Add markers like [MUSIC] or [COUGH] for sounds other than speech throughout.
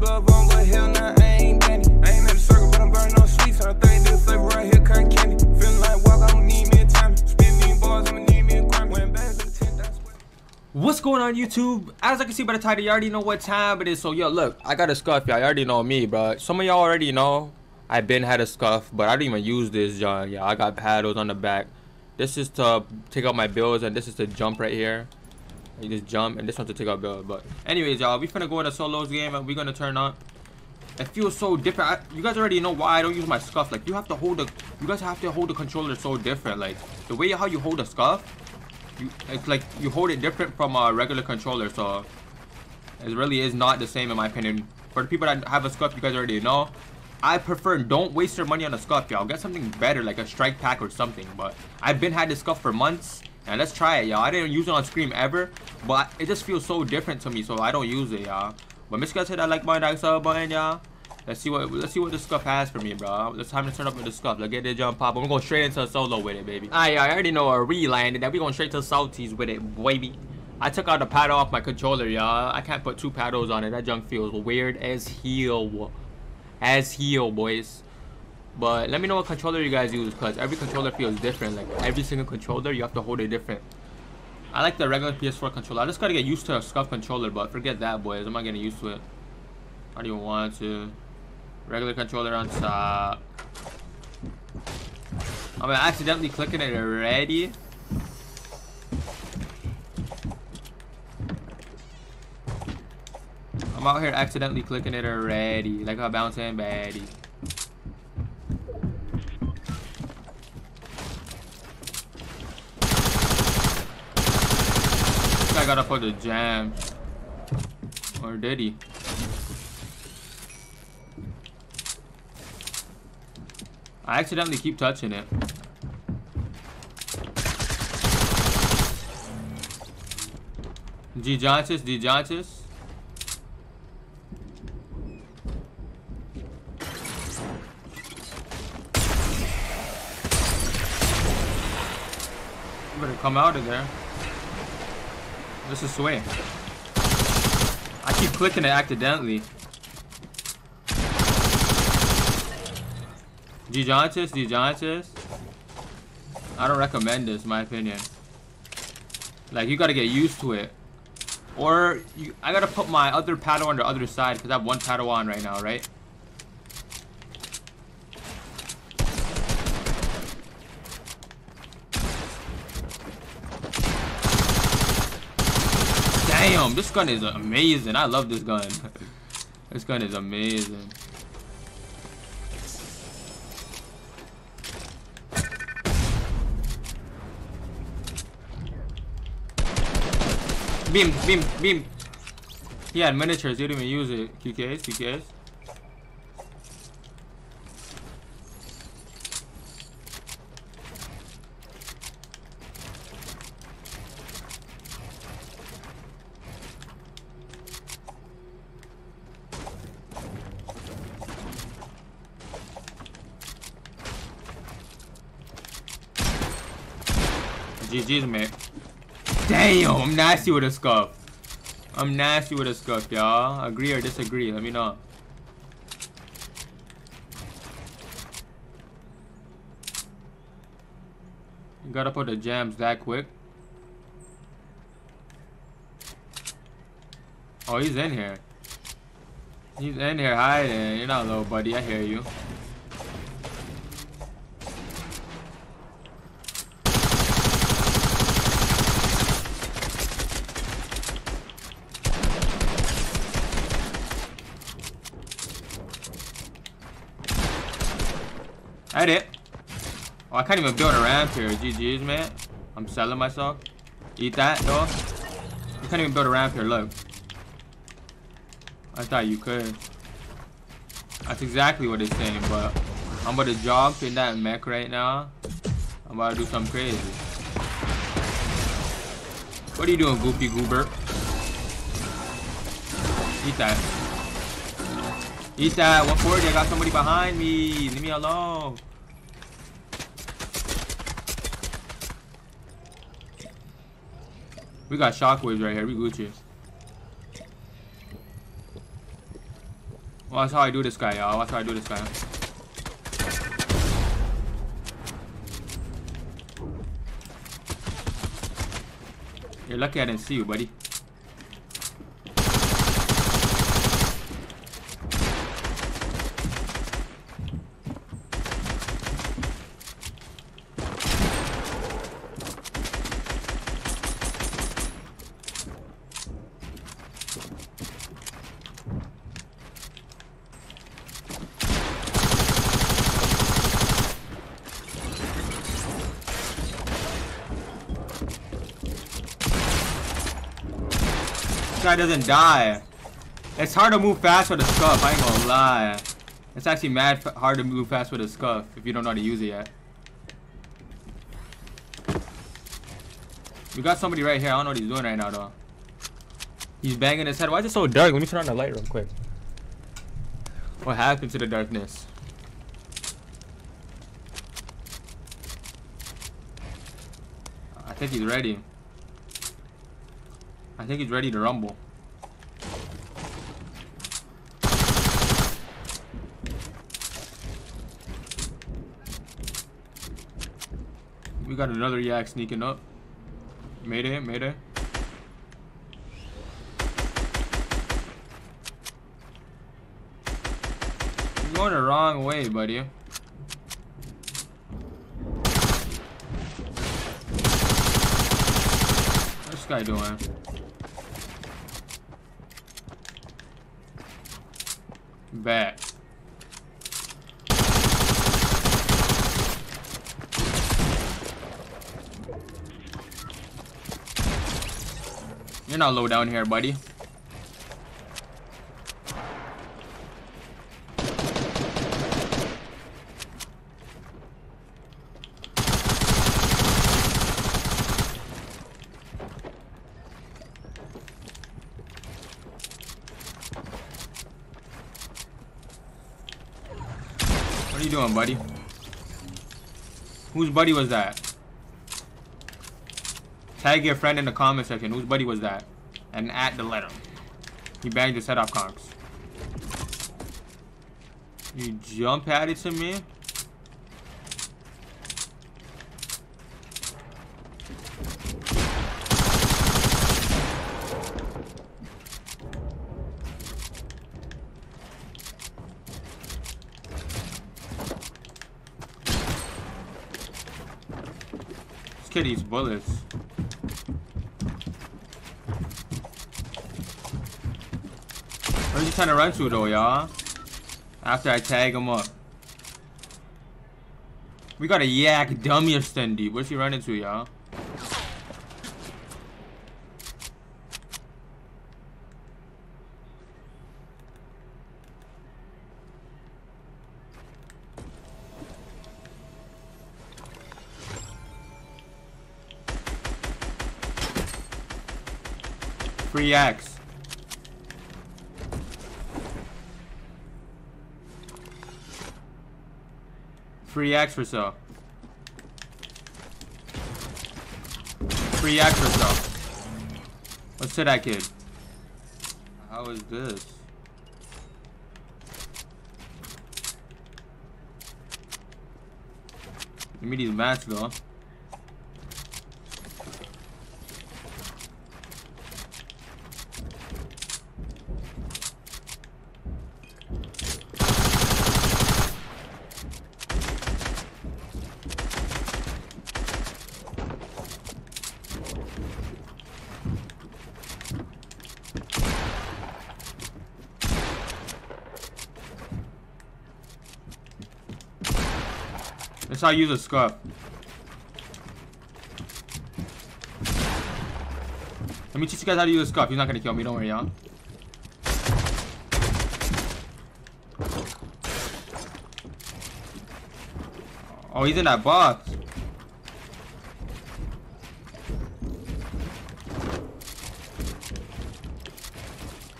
above on, but hell nah, I ain't. I ain't in circle, but I'm burning on sweets. I flavor right here, cotton candy. Feeling like walk, I'ma need me a time. Spin bars, I'ma need me a the tent, that's what. What's going on YouTube? As I can see by the title, you already know what time it is. So yo, look, I got a Scuf, y'all. You already know me, bro. Some of y'all already know. I been had a Scuf, but I didn't even use this, y'all. Yeah, I got paddles on the back. This is to take out my bills, and this is to jump right here. You just jump, and this one's to take out bills. But anyways, y'all, we finna go in a solos game, and we gonna turn on. It feels so different. I, you guys already know why I don't use my Scuf. Like you have to hold the, you guys have to hold the controller so different. Like the way how you hold a Scuf, you it's like you hold it different from a regular controller. So it really is not the same in my opinion. For the people that have a Scuf, you guys already know. I prefer don't waste your money on a Scuf, y'all. Get something better, like a strike pack or something. But I've been had this Scuf for months, and let's try it, y'all. I didn't use it on Scream ever, but it just feels so different to me, so I don't use it, y'all. But make sure you guys hit that like button, that sub button, y'all. Let's see what let's see what the Scuf has for me, bro. It's time to turn up with the Scuf. Let's get the jump pop. We're going straight into a solo with it, baby. Alright, I already know a re-landed that. we going straight to salties with it, baby. I took out the paddle off my controller, y'all. I can't put two paddles on it. That junk feels weird as hell as heel boys but let me know what controller you guys use because every controller feels different. Like every single controller you have to hold it different. I like the regular ps4 controller. I just gotta get used to a Scuf controller but forget that boys. I'm not getting used to it. I don't even want to. Regular controller on top. Oh, I'm accidentally clicking it already? I'm out here accidentally clicking it already. Like a bouncing baddie. I gotta put the jam. Or did he? I accidentally keep touching it. G Johnson, D Johnson. better come out of there. This is sway. I keep clicking it accidentally. Gigantes, Gigantes. I don't recommend this, in my opinion. Like, you gotta get used to it. Or, you, I gotta put my other paddle on the other side, because I have one paddle on right now, right? Damn, this gun is amazing. I love this gun. this gun is amazing. Beam, beam, beam. He had miniatures, you didn't even use it. QKs, QKs. GG's, mate. Damn, I'm nasty with a Scuf. I'm nasty with a Scuf, y'all. Agree or disagree? Let me know. You gotta put the jams that quick. Oh, he's in here. He's in here hiding. You're not low, buddy. I hear you. I did. Oh, I can't even build a ramp here. GG's, man. I'm selling myself. Eat that, dog. You can't even build a ramp here. Look. I thought you could. That's exactly what it's saying, but I'm about to jog in that mech right now. I'm about to do something crazy. What are you doing, Goofy Goober? Eat that. Eat that. 140. I got somebody behind me. Leave me alone. We got shockwaves right here. We Gucci. Watch how I do this guy, y'all. Watch how I do this guy. You're lucky I didn't see you, buddy. This guy doesn't die. It's hard to move fast with a Scuf, I ain't gonna lie. It's actually mad hard to move fast with a Scuf if you don't know how to use it yet. We got somebody right here. I don't know what he's doing right now though. He's banging his head. Why is it so dark? Let me turn on the light real quick. What happened to the darkness? I think he's ready. I think he's ready to rumble. We got another yak sneaking up. Mayday, mayday. You're going the wrong way, buddy. What's this guy doing? Bet. You're not low down here, buddy. What are you doing, buddy? Whose buddy was that? Tag your friend in the comment section. Whose buddy was that? And at the letter. He banged his head off conks. You jump at it to me? Kid eats bullets. Where's he trying to run to though, y'all? After I tag him up. We got a yak dummy extended. Where's he running to, y'all? Free axe. Free axe for so. Free axe for so. What's to that kid? How is this? Give me these mats though. How I use a scarf. Let me teach you guys how to use a scarf. He's not gonna kill me, don't worry, y'all. Oh, he's in that box.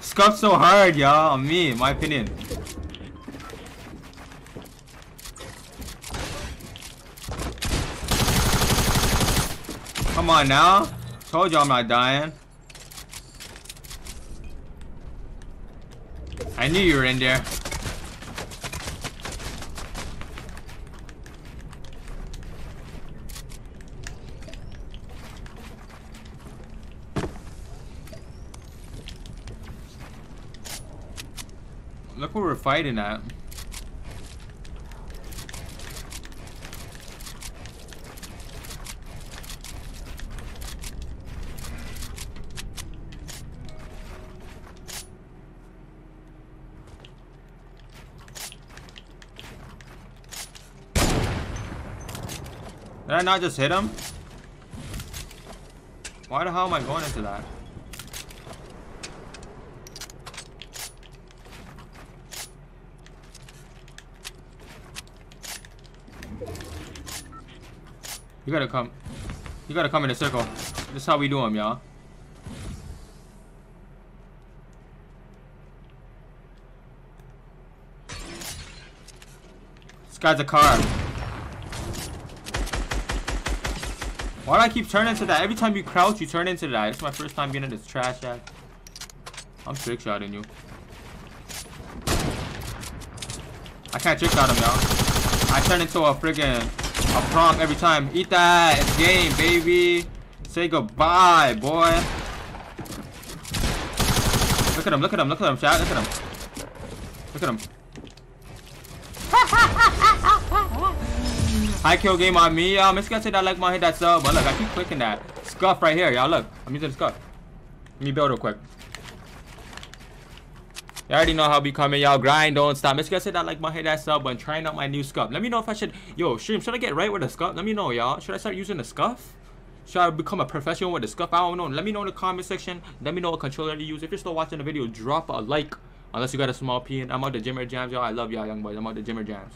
Scuf's so hard, y'all. On me, my opinion. Come on now. Told you I'm not dying. I knew you were in there. Look where we're fighting at. Did I not just hit him? Why the hell am I going into that? You gotta come. You gotta come in a circle. This is how we do them, y'all. This guy's a car. Why do I keep turning into that? Every time you crouch, you turn into that. It's my first time getting this trash ass. I'm trick shotting you. I can't trick shot him, y'all. I turn into a friggin' a prompt every time. Eat that. It's game, baby. Say goodbye, boy. Look at him, look at him, look at him, chat. Look at him. Look at him. [LAUGHS] High kill game on me. Make sure you say that like my hit that sub. Uh, but look, I keep clicking that. Scuf right here, y'all. Look, I'm using the Scuf. Let me build real quick. You already know how we coming, y'all. Grind, don't stop. Sure you say that like my hit that sub uh, when trying out my new Scuf. Let me know if I should. Yo, stream, should I get right with the Scuf? Let me know, y'all. Should I start using the Scuf? Should I become a professional with the Scuf? I don't know. Let me know in the comment section. Let me know what controller you use. If you're still watching the video, drop a like. Unless you got a small P. And I'm out the Jimmer Jams, y'all. I love y'all, young boys. I'm out the Jimmer Jams.